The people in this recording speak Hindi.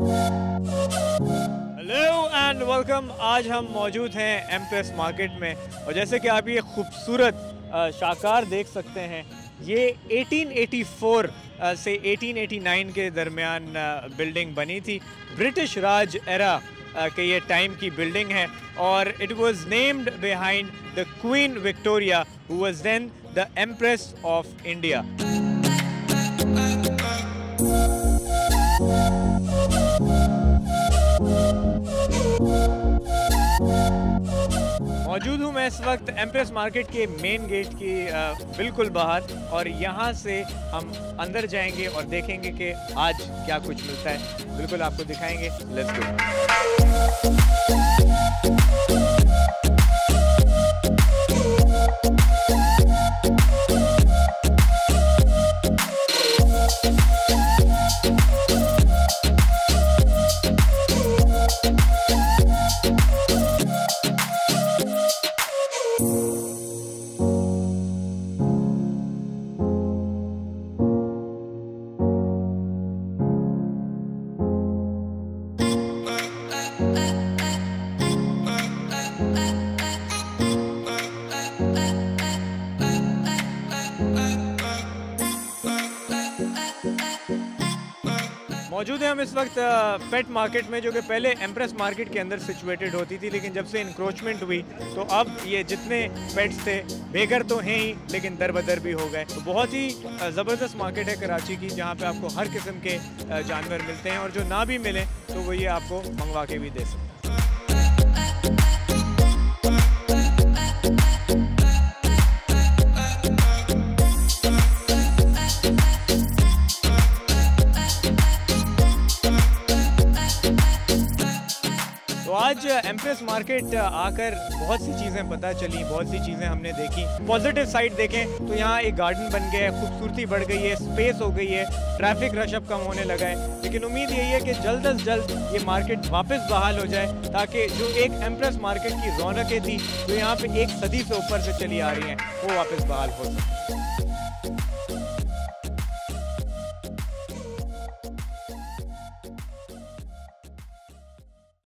हेलो एंड वेलकम आज हम मौजूद हैं एम मार्केट में। और जैसे कि आप ये खूबसूरत शाकार देख सकते हैं, ये 1884 से 1889 के दरमियान बिल्डिंग बनी थी। ब्रिटिश राज एरा के ये टाइम की बिल्डिंग है। और it was named behind the queen Victoria who was then the empress of India मौजूद हूँ मैं इस वक्त एम्प्रेस मार्केट के मेन गेट की बिल्कुल बाहर और यहाँ से हम अंदर जाएँगे और देखेंगे कि आज क्या कुछ मिलता है। बिल्कुल आपको दिखाएँगे। लेट्स गो मौजूद है हम इस वक्त पेट मार्केट में, जो कि पहले एम्प्रेस मार्केट के अंदर सिचुएटेड होती थी, लेकिन जब से इंक्रोचमेंट हुई तो अब ये जितने पेट्स थे, बेघर तो हैं ही, लेकिन दर बदर भी हो गए। तो बहुत ही ज़बरदस्त मार्केट है कराची की, जहाँ पे आपको हर किस्म के जानवर मिलते हैं, और जो ना भी मिले तो वो ये आपको मंगवा के भी दे सकते हैं। तो आज एम्प्रेस मार्केट आकर बहुत सी चीज़ें पता चली, बहुत सी चीज़ें हमने देखी। पॉजिटिव साइड देखें तो यहाँ एक गार्डन बन गया है, खूबसूरती बढ़ गई है स्पेस हो गई है ट्रैफ़िक रश अब कम होने लगा है। लेकिन उम्मीद यही है कि जल्द अज जल्द ये मार्केट वापस बहाल हो जाए, ताकि जो एक एम्प्रेस मार्केट की रौनकें थी, जो यहाँ पे एक सदी से ऊपर से चली आ रही हैं, वो वापस बहाल हो सके।